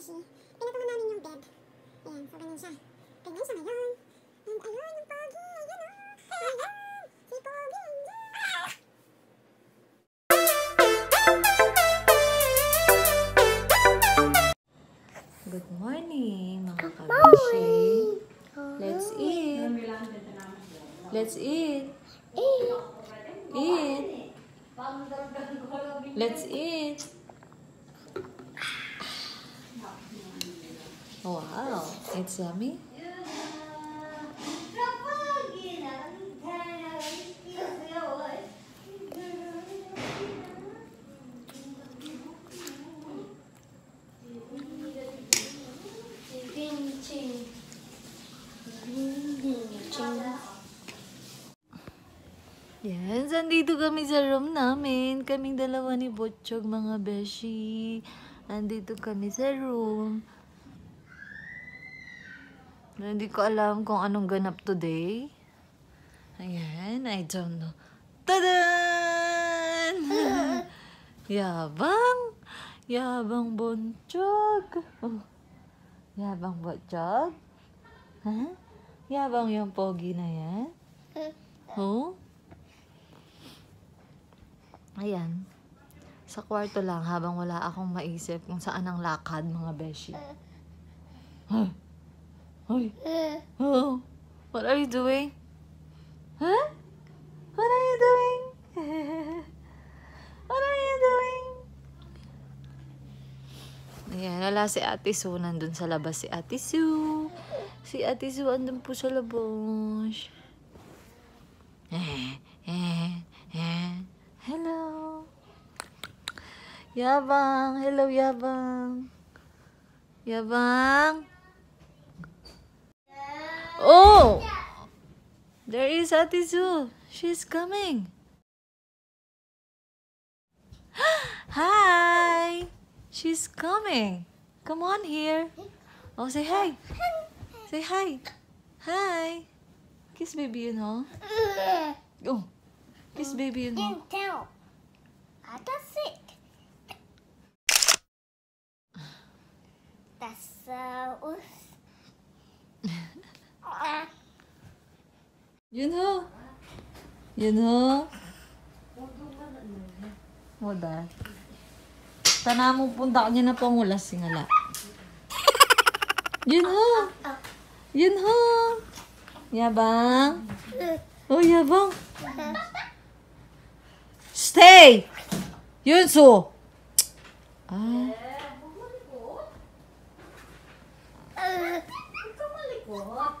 beshi. Pinatungan namin yung bed. Ayan, so ganun siya. Ganyan siya ngayon. And ayun, yung pogi. Ayan o. Ayan. Si pogi. Ayan. Good morning, mga kabishi. Let's eat. Let's eat. Eat. Let's eat. Wow, it's yummy. Yes, andito kami sa room namin. Kaming dalawa ni Butchog, mga beshi. Andito kami sa room. Hindi ko alam kung anong ganap today. Ayan, I don't know. Tadan! Yabang! Yabang Butchog! Oh. Yabang Butchog? Ha? Yabang yung pogi na yan? Oh? Ayan. Sa kwarto lang habang wala akong maisip kung saan ang lakad, mga beshi. Huh? Hoy. Oh. What are you doing? Huh? What are you doing? What are you doing? Ayan, wala si Ate Sue. Nandun sa labas si Ate Sue. Si Ate Sue andun po sa labas. Eh, eh, eh. Hello. Yabang. Hello, Yabang. Yabang. Oh! There is Ate Sue. She's coming. Hi! She's coming. Come on here. Oh, say hi. Say hi. Hi. Kiss baby, you know. Oh. Kiss baby, you know. Can't tell. Ah, that's it. That's uh, us. Ah, Yun ho. Yun ho. Moda. Tana mo punta niya na pangulas singala. Yun ho. Yun ho. Yabang. Oh, yabang. Stay! Yun so. Ah. uh,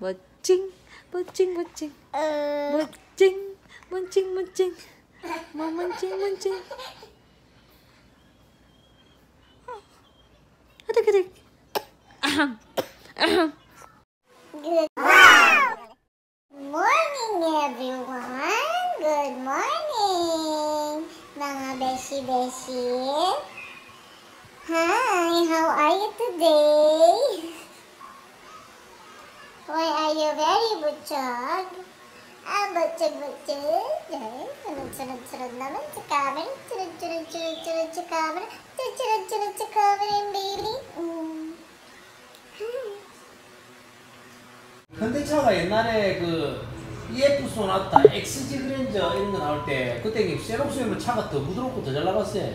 Ờ. bơ chinh bơ chinh bơ chinh bơ chinh bơ chinh bơ chinh mà bơ chinh bơ chinh cái cái cái Good morning everyone. Good morning mga beshi beshi. Hi, how are you today? Why are you very butchog? Ah. Sunod-sunod-sunod-sunod sa camera. Sunod-sunod-sunod sa camera, baby. Mm. Hi. 현대차가 옛날에 그 EF 소나타, XG 그랜저 이런 거 나올 때 그때 세록스면 차가 더 부드럽고 더 잘 나갔어요.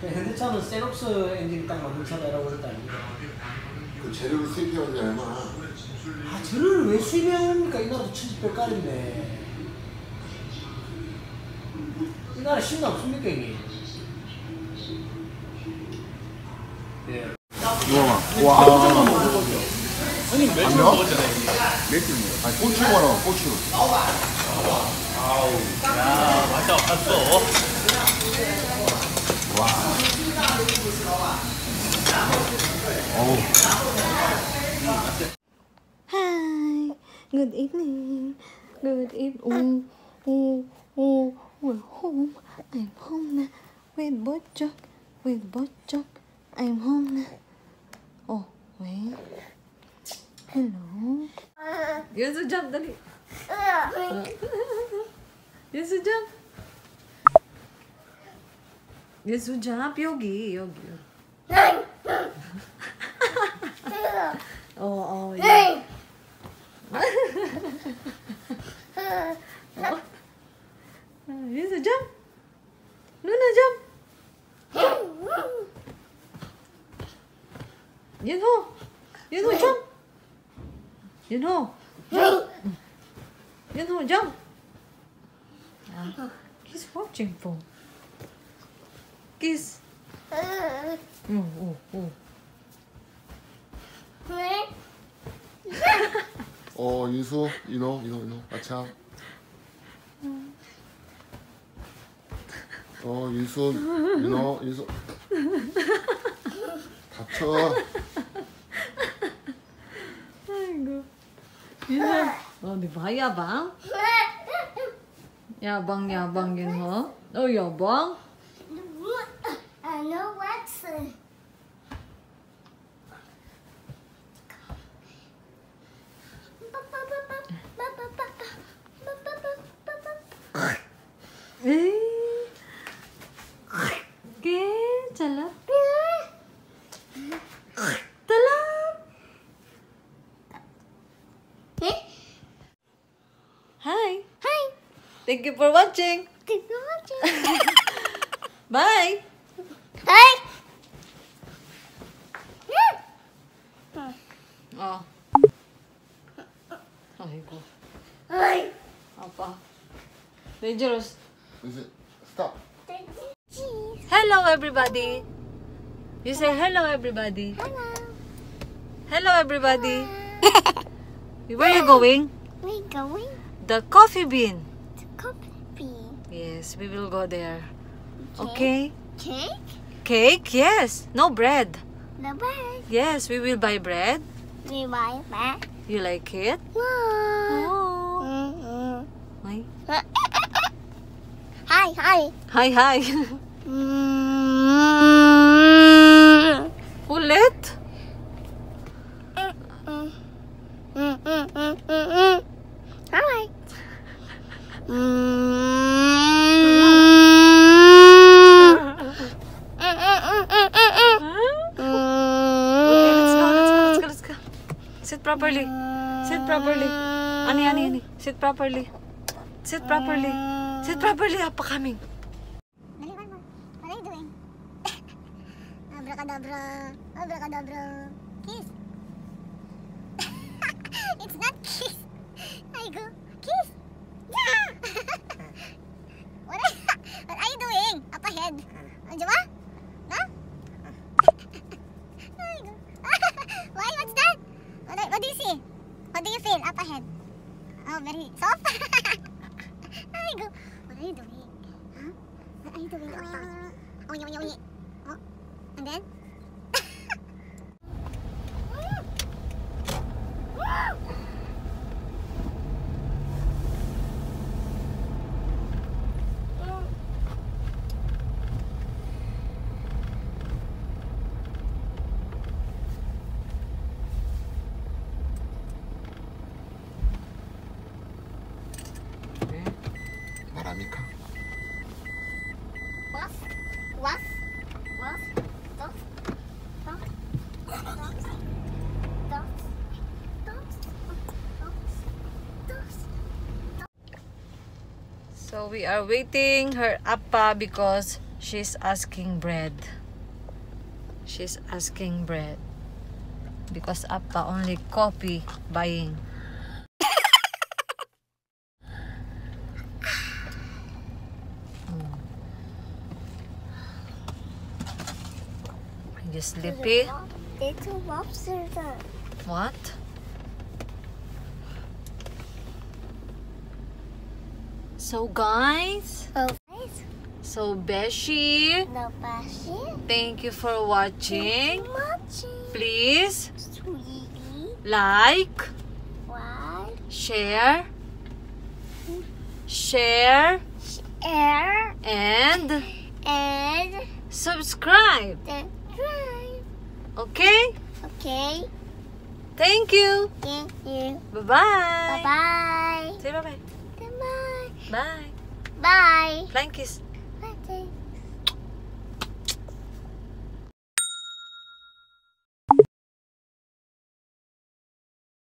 그 현대차는 세록스 엔진 딱 맞는 차다라고 그랬다 아닙니까? 그 재료를 수입해야지 얼마 아 저를 왜 수입해합니까? 이 나라도 70배까지인데 이 나라 신나 없습니까 이게? 예. 우와. 와 아니 매출 먹었잖아요 매출 먹어 아니 고추 먹어 고추. 아우. 야 맞다 왔어. 와 어우 Good evening. Good evening. Oh, oh, we're home. I'm home na. With Botchok. With Botchok. I'm home na. Oh, wait. Hello. Yes, jump, dali. Yes, jump. Yes, jump. Yogi, Yogi. Oh, oh, yeah. 윤호? 윤호 네. 좀? 윤호? 네. 윤호 좀? He's watching for kiss. 뭐? 오오오 왜? 어 윤수 윤호 윤호 윤호. 아참 어 윤수 윤호 윤수. 다쳐. Di ba? Yabang? Yabang, yabang yun, ho? Oh, yabang? Thank you for watching. Good morning. Bye. Hi. Oh. Ay, ko. Hi. Apa? Dangerous. 윤수 스탑 Cheese. Hello, everybody. You say hello, everybody. Hello. Hello, everybody. Where are you going? We going The coffee bean. Yes, we will go there. Okay? Cake. Cake? Yes. No bread. The bird. Yes, we will buy bread. We buy that. You like it? Wow. Oh. Mm-hmm. Ay. Hi, hi. Hi, hi. Mm. Properly. Sit properly. Ani, ani, ani. Sit properly. Sit properly. Sit properly. Apa coming? Abracadabra. Abracadabra. Kiss. it's not kiss. I go. Kiss. And then... So we are waiting her appa because she's asking bread. She's asking bread. Because appa only coffee buying. Hmm. You sleepy? Little lobster. What? So guys, Oh, guys. so Beshi, No passion. thank you for watching. Watching. Please Sweetie. like, share, share, Air. and And subscribe. drive. Okay? Okay. Thank you. Thank you. Bye-bye. Bye-bye. Say bye-bye. Goodbye. Bye. Bye. Flying kiss.